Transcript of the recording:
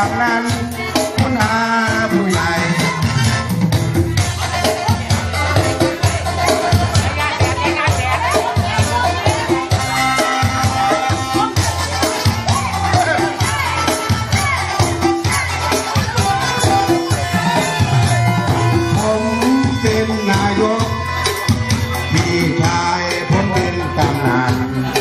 กำนันคุณอาผู้ใหญ่ผมเป็นนายกพี่ชายผมเป็นกำนาน